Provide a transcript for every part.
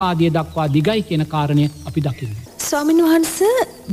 ආදිය දක්වා දිගයි කියන කාරණය අපි දකින්න. ස්වාමින් වහන්ස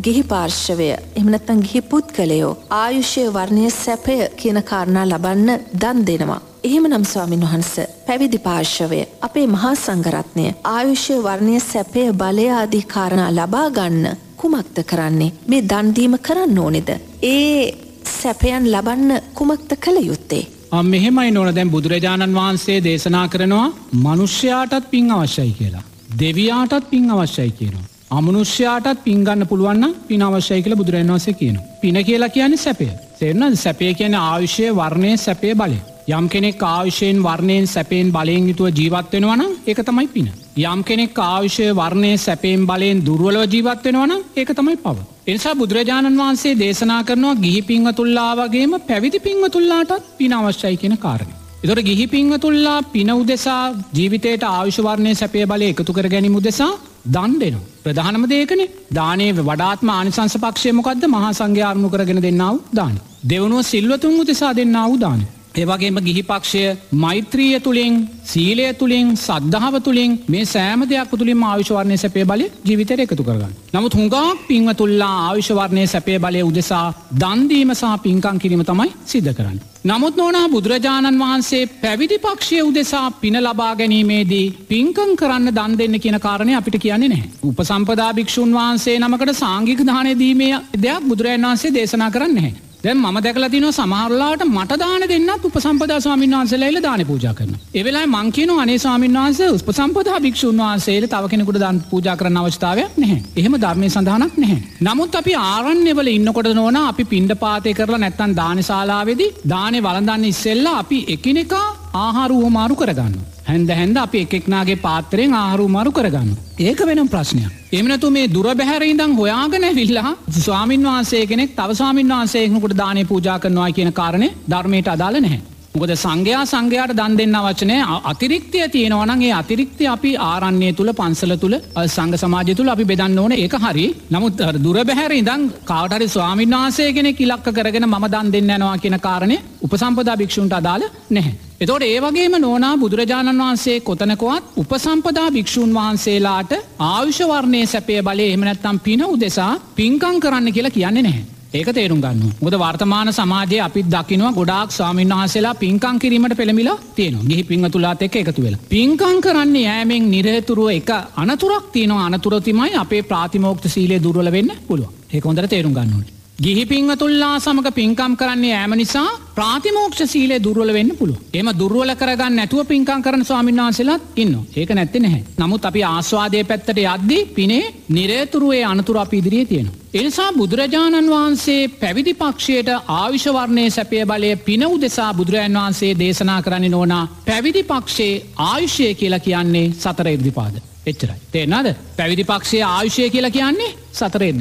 ගිහි පාර්ශවය එමනත්තන් ගිහි පුද්ගලයෝ ආයුෂය වර්ණය සැපය කියන කාරණා ලබන්න දන් දෙනවා. එහෙම නම් ස්වාමින් වහන්ස පැවිදි පාර්ශවය අපේ මහා සංගරත්නය ආයුෂය වර්ණය සැපය බලය ආදී කාරණා ලබා ගන්න කුමක්ද කරන්නේ මේ දන්දීම කරන්න ඕනෙද. ඒ සැපයන් ලබන්න කුමක්ද කළ යුත්තේ. මෙහෙමයි නොන දැන් බුදුරජාණන් වහන්සේ දේශනා කරනවා මනුෂ්‍යයාටත් පින් අවශ්‍යයි කියලා. දෙවයාටත් පින් අවශ්‍යයි කියනවා. අමනුෂ්‍යයාටත් පින්ගන්න පුළුවන්න පින අවශ්‍යය කියල බුදුරන් වන්සේ කියන. පින කියලා කියන්නේ සැපය. සෙරන සැපය කියන ආවිශ්‍යය වර්ණය සැපේ බලය. යම් කෙනෙක් ආවිශයෙන් වර්ණයෙන් සැපයෙන් බලයෙන් යුතුව ජීවත්වෙනවන ඒක තමයි පින. යම් කෙනෙක් ආවිශය වර්ණය සැපයෙන් බලයෙන් දුර්වලව ජීවත්වෙනවන ඒක තමයි පව. එනිසා බුදුරජාණන් වහන්සේ දේශනා කරනවා ගිහි පිංහතුල්ලා වගේම පැවිදි පිංහතුල්ලාටත් පින අවශ්‍යයි කියෙන කාරණය. එතොට ගිහි පිංහතුල්ලා පින උදෙසා ජීවිතයට ආවිශවර්ණය සැපය බලය එකතු කර ගැනීම උදෙසා දන් දෙනවා. ප්‍රධානම දේකන දානේ වඩාත්ම ආනිසංස පක්ෂයමොකක්ද මහා සංඝ්‍යාරමු කරගෙන දෙන්නාව දාන. දෙවනුව සිල්වතුන් උදෙසා දෙන්නාව දාන. ඒවගේම ගිහි පක්ෂය මෛත්‍රිය තුළින් සීලය තුළින් සද්ධාව තුළින් මේ සෑම දෙයක් තුළින් ආවිශවරණය සැපේ බලය ජීවිතර එකතු කරගන්න. නමුත් හුඟක් පින්ව තුල්ලා ආවිශවරණය සැපේ බලය උදෙසා දන්දීම සහ පින්කං කිරීම තමයි සිද්ධ කරන්න. නමුත් නොනා බුදුරජාණන් වහන්සේ පැවිදි පක්ෂය උදෙසා පින ලබා ගැනීමේදී පින්කං කරන්න දන් දෙන්න කියන කාරණය අපිට කියන්නේ නෑ. උපසම්පදා භික්ෂූන් වහන්සේ නමකට සාංගික දානය දීමේ දෙයක් බුදුරජන් වහන්සේ දේශනා කරන්නේ. දැන් ම දැකල තින සමහරලාට මට දාන දෙන්න උපසම්පදා ස්වාමින් වහන්සේලයිල දාන පූජ කරන. එවෙලා මංකින අනේ ස්වාමින් වහන්ස උපසම්පදා භික්ෂූන් වහන්සේල තව කෙනෙකුට දන් පූජ කරන අවස්ථාවයක් නැහැ. එහෙම ධර්මය සඳහනක් නැහැ. නමුත් අපි ආරණ්‍යවල ඉන්නකොට නොන අපි පින්ඩ පාතය කරලා නැත්තන් දානශාලාවෙදි දානය වලඳන්න ඉස්සෙල්ලා අපි එකිනෙකා ආහාරුව මාරු කරගන්න. හැන්ද හැන්ද අපි එකෙක්නාගේ පාත්තරෙන් ආහරු මරු කරගන්න. ඒක වෙනම් ප්‍රශ්නයක්. එමනතු මේ දුර බැහැරඉදං හොයාගෙන විල්ලා ස්වාමින් වහන්සේ කෙනෙක් තව ස්වාමින් වහන්සේකනකුට දානය පූජා කරනවා කියන කාරණය ධර්මයට අදාල නැහැ. මොකද සංඝයා සංඝයාට දන් දෙන්න වචනය අතිරික්තිය තියෙනවනගේ අතිරික්තිය අපි ආරන්නේ තුළ පන්සල තුළ සංඝ සමාජය තුළ අපි බෙදන්න ඕන ඒක හරි නමුත් දුර බැහැර ඉදං කවටරි ස්වාමින් වහන්සේ කෙනෙ ඉලක්ක කරගෙන ම දන් දෙන්න යනවා කියන කාරණය උපසම්පදා භික්ෂුන්ට අදාල නැහැ. එතොට ඒවගේම නෝනා බුදුරජාණන් වහන්සේ කොතනකොවත් උපසම්පදා භික්‍ෂූන් වහන්සේලාට ආවිශවර්ණය සැපේ බලය එමනැත්තම් පින උදෙසා පින්කං කරන්න කියලා කියන්නේ නැහැ. ඒක තේරුම් ගන්න මුද වර්තමාන සමාජය අපිත් දකිනවා ගොඩක් ස්වාමීන් වහසලා පින්කං කිරීමට පෙළමිලා තියෙන ගිහි පිංහ තුලාත් එක එකතු වෙලා. පින්කං කරන්නේ ෑමෙන් නිරතුරුව එක අනතුරක් තියන අනතුරතිමයි අපේ ප්‍රාතිමෝක්ත සීලේ දුරල වෙන්න පුළුව ඒ හොඳට තේරුම් ගන්නුවට. ගිහි පිංහතුල්ලා සමඟ පින්කම් කරන්නේ ෑම නිසා ප්‍රාතිමෝක්ෂ සීලේ දුර්වල වෙන්න පුළුව එම දුර්වල කරගන්න නැතුව පින්කං කරන ස්වාමින් වහන්සේලාත් ඉන්න ඒක නැත්ති නැහැ නමුත් අපි ආස්වාදය පැත්තට යද්දී පිනේ නිරේතුරුවේ අනතුර අප ඉදිරියේ තියෙන. එනිසා බුදුරජාණන් වහන්සේ පැවිදි පක්ෂයට ආවිශවර්ණය සැපය බලය පින උදෙසා බුදුරජන් වහන්සේ දේශනා කරන්න නෝනා පැවිදි පක්ෂේ ආයුෂය කියලා කියන්නේ සතර එද්දිපාද. එච්චරයි. තේනද පැවිදි පක්ෂේ ආයුෂය කියලා කියන්නේ සතර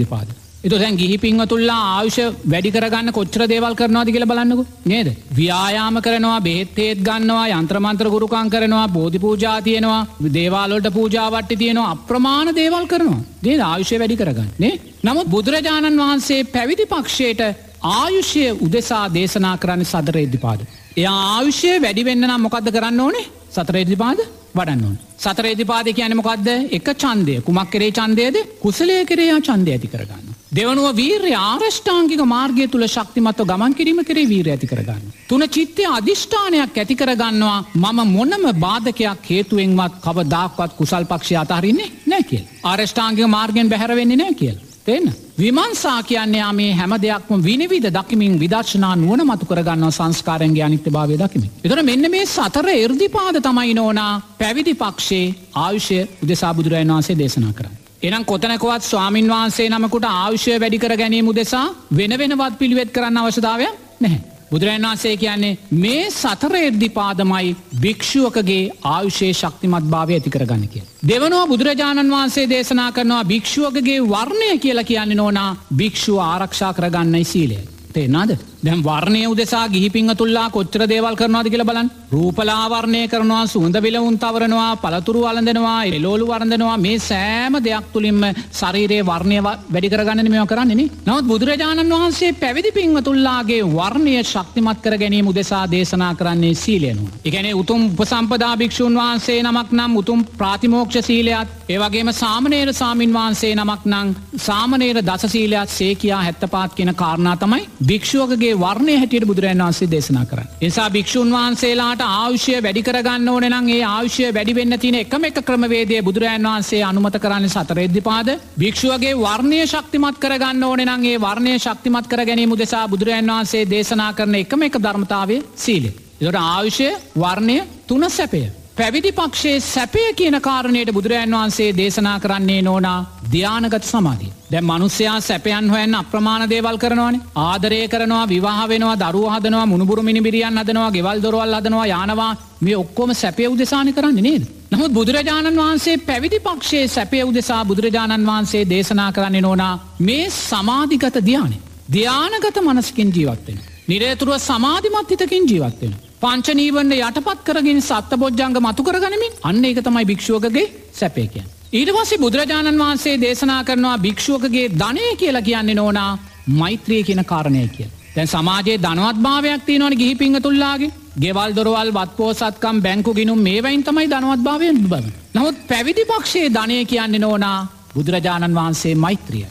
එද්දිපාද. එතුසැන් ගිහි පින්වතුල්ලා ආයුෂ වැඩි කරගන්න කොච්චර දේවල් කරනවාද කියල බලන්නකු නේද. ව්‍යයාම කරනවා බෙහෙත්තේත් ගන්නවා යන්ත්‍රමන්ත්‍ර ගුරුකං කරනවා බෝධි පූජා තියෙනවා දේවාලොට පූජාවට්ටි තියෙනවා අප්‍රමාණ දේවල් කරනවා දේ ආයුෂය වැඩි කරගන්න නේ නමුත් බුදුරජාණන් වහන්සේ පැවිදි පක්ෂයට ආයුෂය උදෙසා දේශනා කරන්න සදර එද්දිපාද. එය ආයුෂය වැඩිවෙන්න නම් මොකක්ද කරන්න ඕනේ සතර එදිපාද වඩන්න ඕන. සතර එදිපාද කියන මොකක්ද එක චන්දය කුමක් කරේ චන්දයද කුසලය කරයා චන්දය ඇති කරගන්න. දෙවනුව වීර්ය ආරෂ්ඨාංගික මාර්ගය තුළ ශක්තිමත්ව ගමන් කිරීම කරේ වීර ඇති කරගන්න. තුන චිත්තය අධිෂ්ඨානයක් ඇති කරගන්නවා මම මොන්නම බාධකයක් හේතුවෙන්වත් කව දාක්වත් කුසල් පක්ෂය අතහරින්නේ නෑ කියල්. ආරෂ්ඨාංගික මාර්ගෙන් බැහැරවෙන්නේ නෑ කියල්. තිෙන්න. විමන්සා කියන්නේ මේ හැම දෙයක්ම විනිවිධ දකිමින් විදර්ශනා නුවන මතු කරගන්න සංස්කාරන්ගේ අනිත්‍ය භාවය දකිමින්. එතන මෙන්න මේ සතර එර්දිපාද තමයි නෝනා පැවිදි පක්ෂේ ආයුෂය උදෙසා බුදුරජන් වහන්සේ දේශනා කරන්න. එනම් කොතනකවත් ස්වාමින් වහන්සේ නමකුට ආවිශ්‍ය වැඩිකර ගැනීම දෙසා වෙන වෙනවත් පිළිවෙත් කරන්න අවශ්‍යදාවය නැහැ. බුදුරන් වහන්සේ කියන්නේ මේ සතර එර්දිපාදමයි භික්‍ෂුවකගේ ආයුෂයේ ශක්තිමත් භාවය ඇති කරගන්න කිය. දෙවනවා බුදුරජාණන් වහන්සේ දේශනා කරනවා භික්‍ෂුවකගේ වර්ණය කියලා කියන්නේ නොනා භික්‍ෂුව ආරක්ෂා කරගන්නයි සීලය. තේනාද දැම් වර්ණය උදෙසා ගිහිපිංහ තුල්ලා කොච්චර දේවල් කරනවාද කියල බලන් රූපලාවර්ණය කරනවා සුහඳ විලවුන් තවරනවා පළතුරු වලඳනවා එලෝලු වරඳනවා මේ සෑම දෙයක් තුළින්ම ශරීරයේ වර්ණය වැඩි කරගන්න මෙම කරන්නේ නවත් බුදුරජාණන් වහන්සේ පැවිදි පින්ව තුල්ලාගේ වර්ණය ශක්තිමත් කර ගැනීම උදෙසා දේශනා කරන්නේ සීලයනු. එකන උතුම් උපසම්පදා භික්‍ෂූන් වහන්සේ නමක් නම් උතුම් ප්‍රාතිමෝක්ෂ සීලයත් ඒවගේම සාමනේර සාමීන් වහන්සේ නමක් නං සාමනේර දසසීලයක් සේකයා හැත්තපාත් කියෙන කාරණා තමයි භික්ෂුවගේ වර්ණය හැටියට බුදුරන් වහන්සේ දේශනා කරන්න. නිසා භික්ෂූන් වහන්සේලාට ආවශ්‍ය වැඩිකරගන්න ඕන නගේ ආවශ්‍ය වැඩිවෙන්න තින එකම එක ක්‍රමවේදය බුදුරජන් වහන්සේ අනුමත කරන්න සතරෙද්දිපාද භික්ෂුවගේ වර්ණය ශක්තිමත් කරගන්න ඕන නගේ වර්ණය ශක්තිමත් කර ගැනීම දෙසා බුදුරජන් වහන්සේ දේශනා කරන එකම එක ධර්මතාවේ සීලෙ. එතට ආවිෂය වර්ණය තුන සැපය. පැවිදි පක්ෂයේ සැපය කියන කාරණයට බුදුරජන් වහන්සේ දේශනා කරන්නේ නෝනා ධ්‍යානගත සමාධිය. දැ මනුස්්‍යයා සැපයන් හොයන්න අප්‍රමාණ දේවල් කරනවාන ආදරය කරනවා විවාහ වෙනවා දරුව හදනවා මුණබුරු මිනිබිරියන් හදනවා ගෙවල් දොරවල් හදනවා යනවා මේ ඔක්කොම සැපය උදෙසාන කරන්න නේද. නමුත් බුදුරජාණන් වහන්සේ පැවිදි පක්ෂයේ සැපය උදෙසා බුදුරජාණන් වහන්සේ දේශනා කරන්නේ නෝනා මේ සමාධිගත ධ්‍යානය. ධ්‍යානගත මනස්කින් ජීවත්වෙන. නිරේතුරුව සමාධිමත් හිතකින් ජීවත්වෙන. පංචනීවන්න යටපත් කරගෙන සත්ත බොජ්ජංග මතු කරගනමින් අන්න එක තමයි භික්ෂුවකගේ සැපේකයන්. ඊට පස්සේ බුදුරජාණන් වහන්සේ දේශනා කරනවා භික්ෂුවකගේ ධනය කියලා කියන්නේ නෝනා මෛත්‍රය කියන කාරණය කිය. දැන් සමාජයේ ධනවත් භාවයක් තියනවන ගිහි පිංහ තුල්ලාගේ ගෙවල් දොරවල් වත්පෝසත්කම් බැංකු ගිනුම් මේවයින් තමයි ධනවත් භාවයෙන් බව. නමුත් පැවිදි පක්ෂයේ ධනය කියන්නේ නෝනා බුදුරජාණන් වහන්සේ මෛත්‍රිය.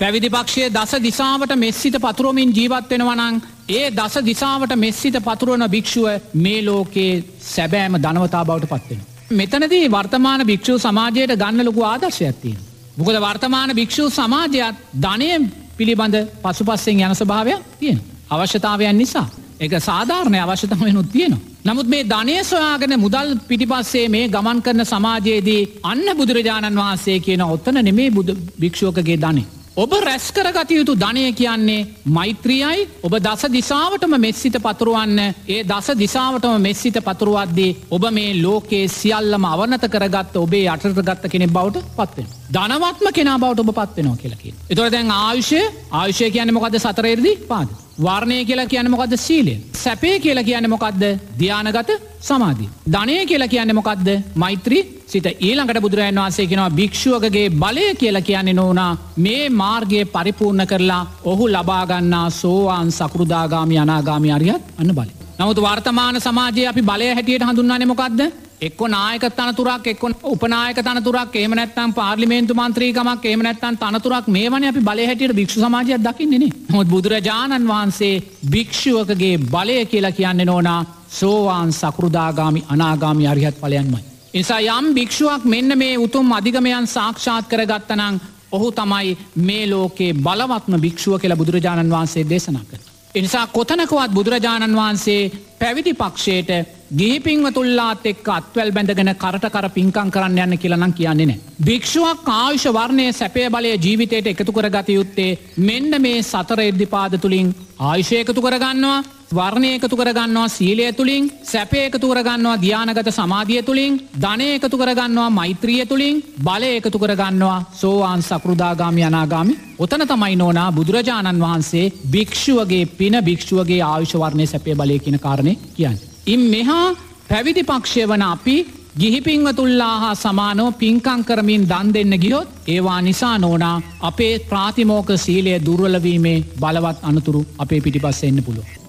පැවිදි පක්ෂයේ දස දිසාවට මෙස්සිත පතුරමින් ජීවත් වෙනවනං ඒ දස දිසාවට මෙස්සිත පතුරුවන භික්ෂුව මේ ලෝකයේ සැබෑම ධනවතා බවට පත්වෙන. මෙතනදී වර්තමාන භික්ෂූ සමාජයට ගන්න ලොකු ආදර්ශයක්තිය. මොකද වර්තමාන භික්ෂූ සමාජයක් ධනය පිළිබඳ පසුපස්සෙන් යන ස්භාවයක් තියෙන. අවශ්‍යතාවයන් නිසා. එක සාධාරණය අවශ්‍යතමයනුත් තියෙනවා. නමුත් මේ ධනය සොයාගෙන මුදල් පිටිපස්සේ මේ ගමන් කරන සමාජයේදී අන්න බුදුරජාණන් වහන්සේ කියන ඔත්තන නෙමේ බුදු භික්ෂෝකගේ ධනේ. ඔබ රැස්කරගත යුතු ධනය කියන්නේ මෛත්‍රියයි ඔබ දස දිසාවටම මෙස්සිත පතුරුවන්න ඒ දස දිසාවටම මෙස්සිත පතුරුවද්දී ඔබ මේ ලෝකයේ සියල්ලම අවනත කරගත්ත ඔබේ අටට ගත්ත කෙනෙ බවට පත්වෙන. ධනවත්ම කෙනා බවට ඔබ පත්වෙනවා කියලකි. එතොර දැන් ආයුෂය ආයුෂය කියන මොකද සතරේරදි පාද. වර්ණය කියලා කියන මොකක්ද සීලය. සැපේ කියලා කියන මොකක්ද ධ්‍යානගත සමාධී. ධනය කියලා කියන්න මොකක්ද මෛත්‍රී සිත ඊළඟට බුදුරජන් වහන්සේ කෙනවා භික්ෂුවකගේ බලය කියලා කියන්නේ නොවනා මේ මාර්ගය පරිපූර්ණ කරලා ඔහු ලබාගන්නා සෝවාන් සකෘදාගාමි අනාගාමි අරියත් අන්න බලි. නමුත් වර්තමාන සමාජය අපි බලය හැටියට හඳුන්නාන මොකක්ද එක්ක නායක තනතුරක් එක්ක උපනායක තනතුරක් ඒමනැත්තම් පාර්ලිමේන්තු මන්ත්‍රීකමක් ඒමනැත්තන් තනතුරක් මේවන අපි බල හැටියට භික්ෂු සමාජයක් දකින්නේ හොත් බුදුරජාණන් වහන්සේ භික්ෂුවකගේ බලය කියලා කියන්නේ නෝනා සෝවාන් සකෘදාගාමි අනාගාමි අරිහත් පලයන්මයි. නිසා යම් භික්ෂුවක් මෙන්න මේ උතුම් අධිගමයන් සාක්ෂාත් කරගත්තනං ඔහු තමයි මේ ලෝකේ බලවත්ම භික්ෂුව කියලා බුදුරජාණන් වහන්සේ දේශනක. එනිසා කොතනකවත් බුදුරජාණන් වහන්සේ පැවිදි පක්ෂයට ගිහිපින්ව තුල්ලාත් එක් අත්වල් බැඳගෙන කරටකර පින්කං කරන්න යන්න කියලනම් කියන්නේ නෑ. භික්ෂුවක් ආයුෂ වර්ණය සැපය බලය ජීවිතයට එකතු කර ගත යුත්තේ මෙන්න මේ සතර එද්දිපාද තුළින් ආයුෂය එකතු කරගන්නවා වර්ණය එකතු කරගන්නවා සීලය තුළින් සැපය එකතු කරගන්නවා ධ්‍යානගත සමාධිය තුළින් ධනය එකතු කරගන්නවා මෛත්‍රිය තුළින් බලය එකතු කරගන්නවා සෝවාන් සකෘදාගාමි අනාගාමි ඔතන තමයි නෝනා බුදුරජාණන් වහන්සේ භික්ෂුවගේ පින භික්ෂුවගේ ආයුෂවර්ණය සැපය බලය කියන කාරණය කියන්න. ඉන් මෙහා පැවිදි පක්ෂය වන අපි ගිහිපින්ව තුල්ලා හා සමානෝ පින්කං කරමින් දන් දෙන්න ගියොත් ඒවා නිසා නෝනා අපේ ප්‍රාතිමෝක සීලය දුර්වලවීමේ බලවත් අනතුරු අපේ පිටිපස්ස එන්න පුළුව.